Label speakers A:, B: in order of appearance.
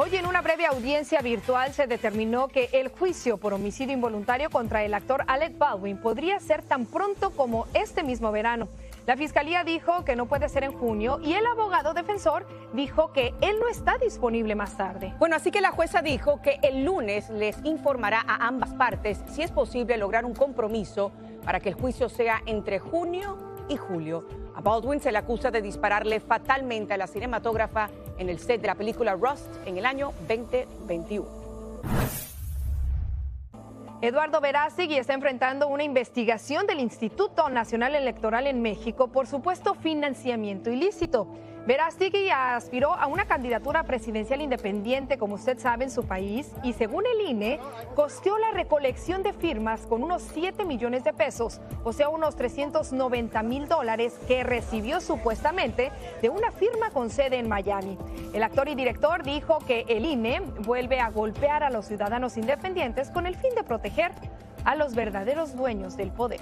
A: Hoy en una breve audiencia virtual se determinó que el juicio por homicidio involuntario contra el actor Alec Baldwin podría ser tan pronto como este mismo verano. La fiscalía dijo que no puede ser en junio y el abogado defensor dijo que él no está disponible más tarde.
B: Bueno, así que la jueza dijo que el lunes les informará a ambas partes si es posible lograr un compromiso para que el juicio sea entre junio y julio. A Baldwin se le acusa de dispararle fatalmente a la cinematógrafa en el set de la película Rust en el año 2021.
A: Eduardo Verástegui está enfrentando una investigación del Instituto Nacional Electoral en México por supuesto financiamiento ilícito. Verástegui aspiró a una candidatura presidencial independiente, como usted sabe, en su país, y según el INE, costeó la recolección de firmas con unos 7 millones de pesos, o sea, unos 390 mil dólares que recibió supuestamente de una firma con sede en Miami. El actor y director dijo que el INE vuelve a golpear a los ciudadanos independientes con el fin de proteger a los verdaderos dueños del poder.